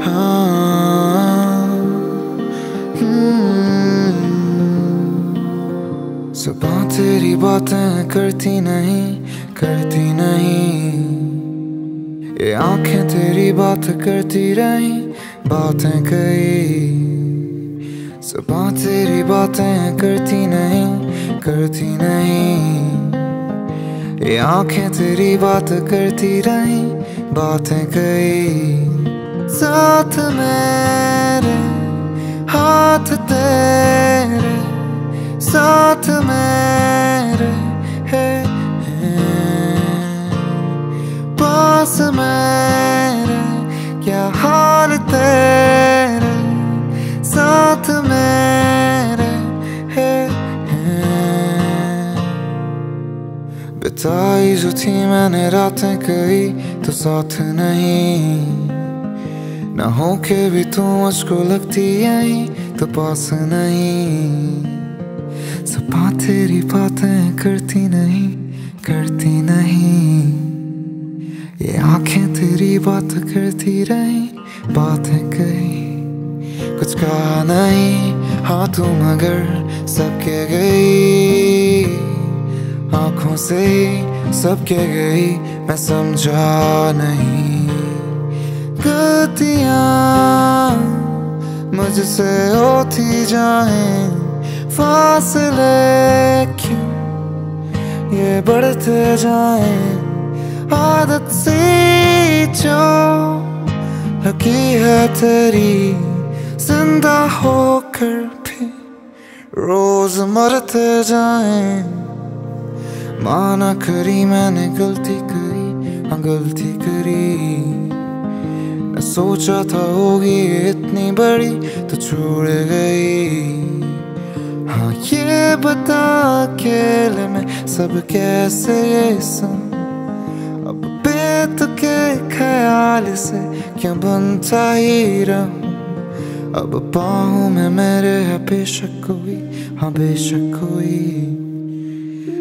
हाँ। सुबह तेरी बातें करती नहीं करती नहीं। ये आँखें तेरी बात करती रही, बातें कही। सुबह तेरी बातें करती नहीं करती नहीं। ये आँखें तेरी बात करती रही, बातें कही। साथ मेरे, हाथ तेरे, साथ मेरे है पास मेरे, क्या हाल तेरे? साथ मेरे है बिताई जो थी मैंने रातें कई तो साथ नहीं। ना हो के भी तू मुझको लगती आई तो पास नहीं। सपा तेरी बातें करती नहीं करती नहीं। ये आँखें तेरी बात करती रही, बातें कही। कुछ कहा नहीं हाँ तू मगर सबके गई। आँखों से सबके गई, मैं समझा नहीं। गलतियाँ मुझसे होती जाएँ। फासले क्यों ये बढ़ते जाएँ? आदत सी जो लगी है तेरी, ज़िंदा होकर भी रोज मरते जाएँ। माना करी मैंने गलती करी हाँ गलती करी। सोचा था होगी इतनी बड़ी तो छोड़ गई। हाँ ये बता अकेले में सब कैसे सम अब बेत के ख्याल से क्या बनता ही रहूँ अब पाहूं में मेरे है बेशक कोई हाँ बेशक कोई।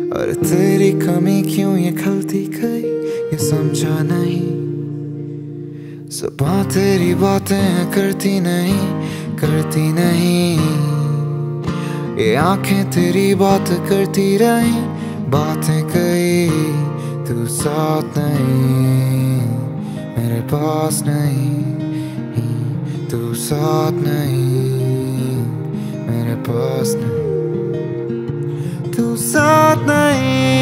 और तेरी कमी क्यों ये खलती गई? ये समझा नहीं। सुबह तेरी बातें करती नहीं करती नहीं। ये आँखें तेरी बात करती रही, बातें कही तू साथ नहीं, मेरे पास नहीं, तू साथ नहीं, मेरे पास नहीं। तू साथ नहीं नहीं।